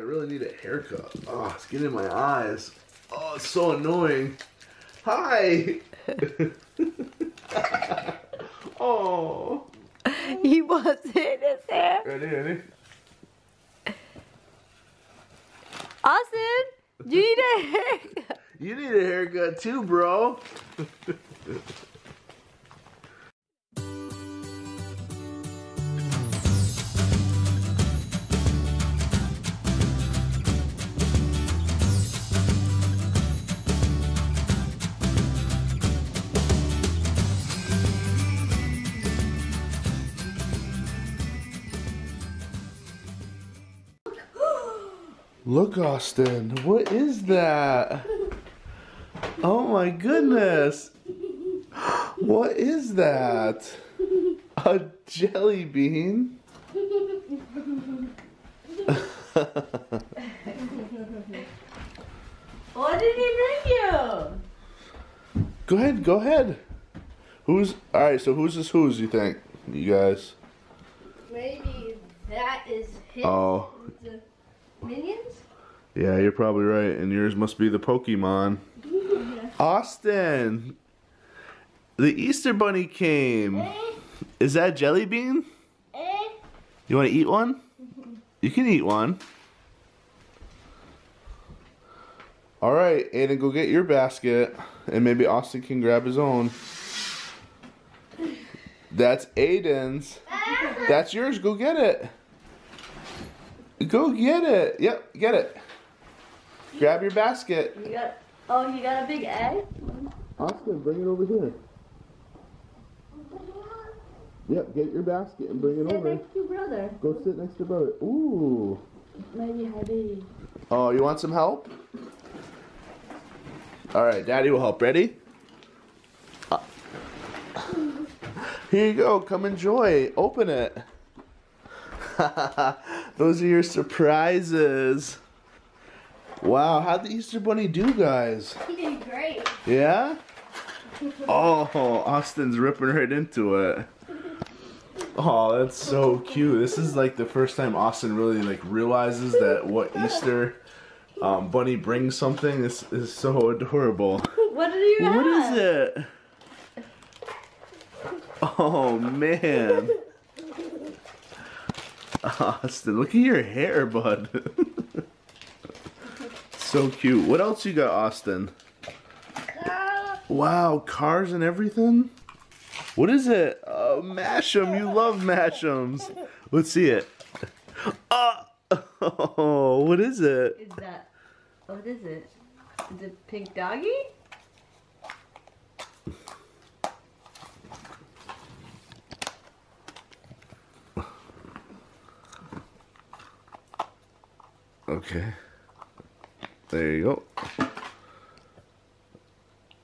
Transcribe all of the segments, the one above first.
I really need a haircut. Oh, it's getting in my eyes. Oh, it's so annoying. Hi. oh. He wants it in his hair. Ready, ready? Austin, you need a haircut? You need a haircut too, bro. Look, Austin, what is that? Oh my goodness. What is that? A jelly bean? What did he bring you? Go ahead, go ahead. Who's alright, so who's this who's you think? You guys? Maybe that is his Oh. Minions? Yeah, you're probably right. And yours must be the Pokemon. Austin! The Easter Bunny came. Eh? Is that jelly bean? Eh? You want to eat one? You can eat one. All right, Aiden, go get your basket, and maybe Austin can grab his own. That's Aiden's. That's yours. Go get it. Go get it. Yep, get it. Grab your basket. You got, oh, you got a big egg? Austin, bring it over here. Yep, get your basket and bring it Sit over. next to brother. Go sit next to brother. Ooh. Maybe heavy. Oh, you want some help? All right, Daddy will help. Ready? Uh, Here you go. Come enjoy. Open it. Those are your surprises. Wow, how'd the Easter Bunny do, guys? He did great. Yeah? Oh, Austin's ripping right into it. Oh, that's so cute. This is like the first time Austin really like realizes that what Easter um, Bunny brings something. This is so adorable. What did you have? What is it? Oh man. Austin, look at your hair, bud. so cute. What else you got, Austin? Wow, cars and everything? What is it? Uh, oh, Mash'em. You love Mash'ems. Let's see it. Uh, oh, what is it? Is that, what is it? Is it pink doggy? Okay. There you go.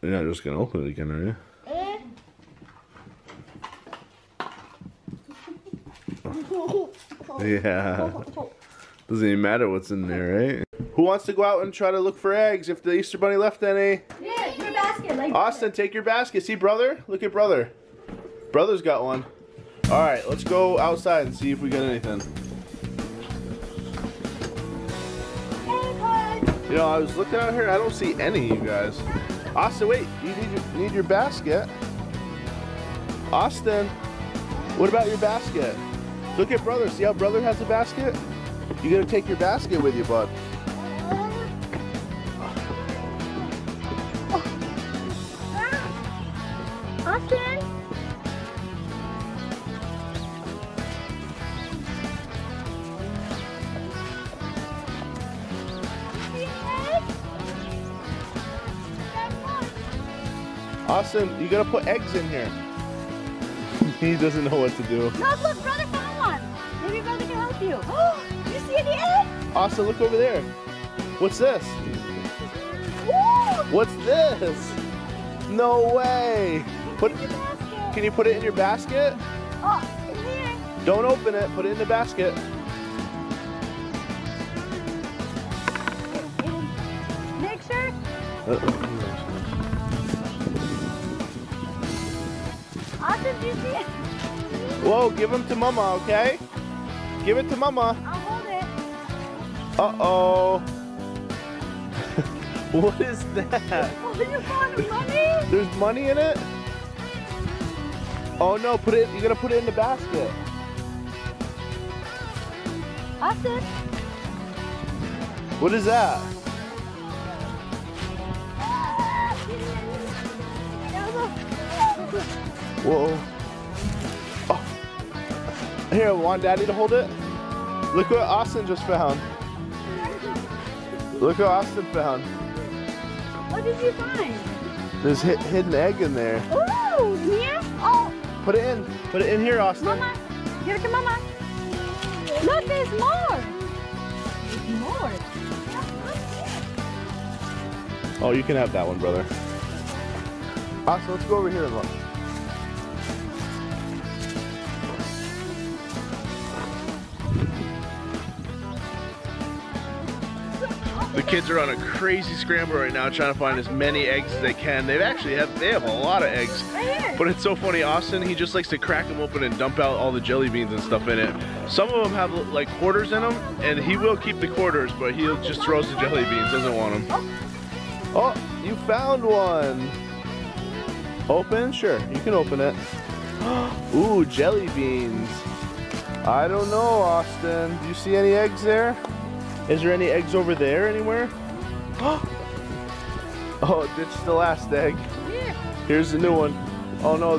You're not just gonna open it again, are you? Yeah. Doesn't even matter what's in there, right? Who wants to go out and try to look for eggs if the Easter Bunny left any? Yeah, your basket. Like Austin, take your basket. See, brother? Look at brother. Brother's got one. All right, let's go outside and see if we get anything. You know, I was looking out here. I don't see any, of you guys. Austin, wait. You need your, need your basket. Austin, what about your basket? Look at brother. See how brother has a basket? You gotta take your basket with you, bud. Oh. Oh. Ah. Austin? Austin, you gotta put eggs in here. he doesn't know what to do. Look, look, brother found one. Maybe brother can help you. Do you see any eggs? Austin, look over there. What's this? Woo! What's this? No way. Put, can you put it in your basket? Oh, in here. Don't open it. Put it in the basket. Make sure. Austin, do Whoa, give them to mama, okay? Give it to mama. I'll hold it. Uh-oh. what is that? Oh, you found money? There's money in it? Oh no, put it, you're gonna put it in the basket. Austin. What is that? Ah, Whoa. Here, want daddy to hold it? Look what Austin just found. Look what Austin found. What did you find? There's hi hidden egg in there. Ooh, here? Oh, Put it in. Put it in here, Austin. Mama. It to Mama. Look, there's more. There's more. Oh, you can have that one, brother. Austin, let's go over here and look. Kids are on a crazy scramble right now trying to find as many eggs as they can. They've actually have they have a lot of eggs. But it's so funny, Austin, he just likes to crack them open and dump out all the jelly beans and stuff in it. Some of them have like quarters in them, and he will keep the quarters, but he just throws the jelly beans, doesn't want them. Oh. oh, you found one. Open? Sure, you can open it. Ooh, jelly beans. I don't know, Austin. Do you see any eggs there? Is there any eggs over there anywhere? oh, ditched the last egg. Here's the new one. Oh no,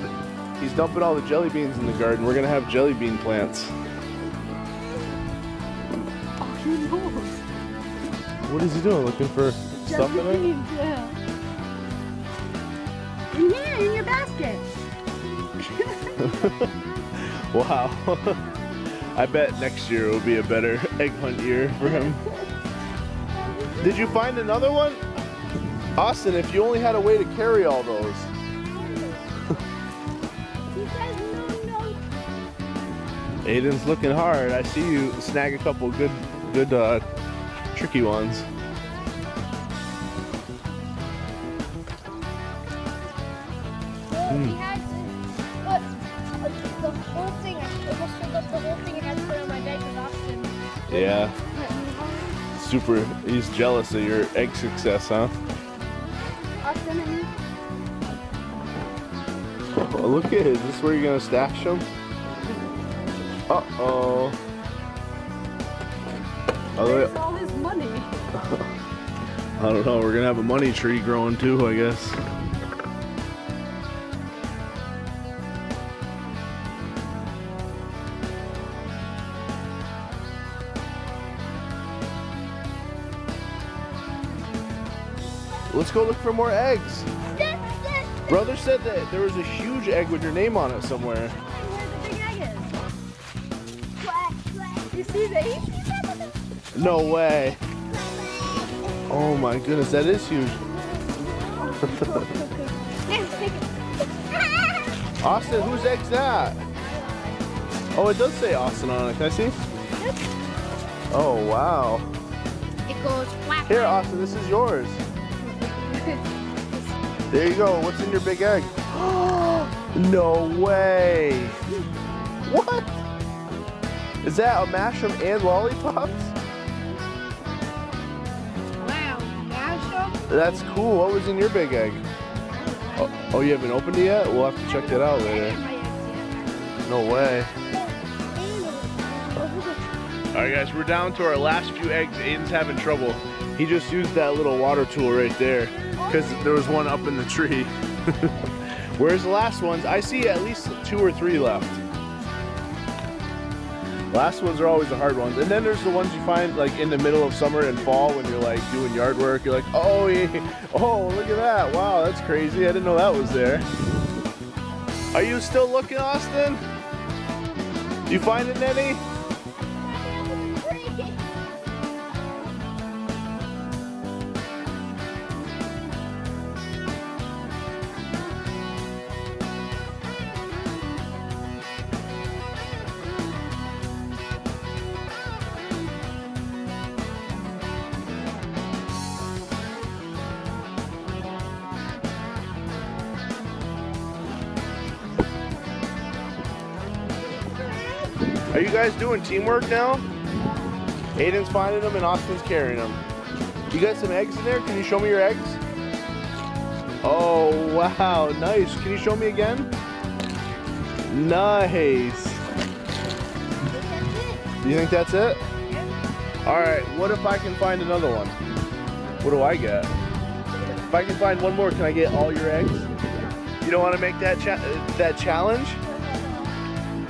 he's dumping all the jelly beans in the garden. We're gonna have jelly bean plants. Oh, he knows. What is he doing? Looking for stuff in Jelly there? beans, yeah. In here, in your basket. Wow. I bet next year will be a better egg hunt year for him. Did you find another one? Austin, if you only had a way to carry all those. Aiden's looking hard. I see you snag a couple good, good, uh, tricky ones. Well, the whole thing, I almost filled up the whole thing and had to put on my bed with Austin. Yeah. Super. He's jealous of your egg success, huh? Austin and me. Oh, look at it. Is this where you're gonna stash them? Uh oh. There's all his money. I don't know. We're gonna have a money tree growing too, I guess. Let's go look for more eggs. Brother said that there was a huge egg with your name on it somewhere. Where the big egg is. You see that? You see that? No way. Oh my goodness, that is huge. Austin, whose egg's that? Oh, it does say Austin on it. Can I see? Oh, wow. It goes whack. Here, Austin, this is yours. There you go. What's in your big egg? no way. What? Is that a mushroom and lollipops? Wow, mashup. That's cool. What was in your big egg? Oh, oh, you haven't opened it yet? We'll have to check that out later. No way. All right, guys, we're down to our last few eggs. Aiden's having trouble. He just used that little water tool right there because there was one up in the tree. Where's the last ones? I see at least two or three left. Last ones are always the hard ones. And then there's the ones you find like in the middle of summer and fall when you're like doing yard work. You're like, oh, yeah. oh, look at that. Wow, that's crazy. I didn't know that was there. Are you still looking, Austin? You finding any? Are you guys doing teamwork now? Aiden's finding them and Austin's carrying them. You got some eggs in there? Can you show me your eggs? Oh, wow, nice. Can you show me again? Nice. Do you think that's it? All right, what if I can find another one? What do I get? If I can find one more, can I get all your eggs? You don't want to make that cha that challenge?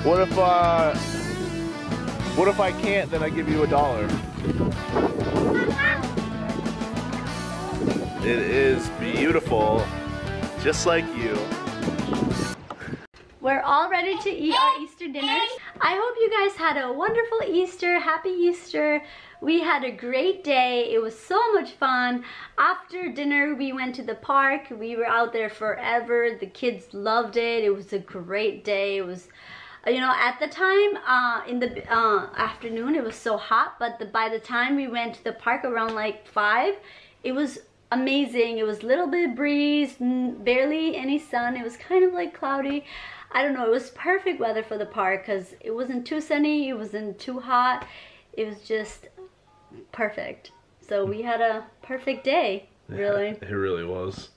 What if uh what if I can't then I give you a dollar? It is beautiful. Just like you. We're all ready to eat our Easter dinners. I hope you guys had a wonderful Easter. Happy Easter. We had a great day. It was so much fun. After dinner, we went to the park. We were out there forever. The kids loved it. It was a great day. It was you know at the time uh, in the uh, afternoon it was so hot but the, by the time we went to the park around like five it was amazing it was a little bit breeze barely any sun it was kind of like cloudy I don't know, it was perfect weather for the park because it wasn't too sunny, it wasn't too hot. It was just perfect. So we had a perfect day, really. Yeah, it really was.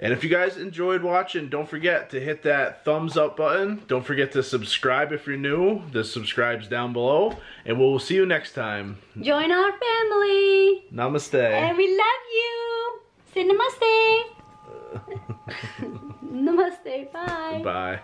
And if you guys enjoyed watching, don't forget to hit that thumbs up button. Don't forget to subscribe if you're new. The subscribe's down below. And we'll see you next time. Join our family. Namaste. And we love you. Say namaste. Namaste. Bye. Bye.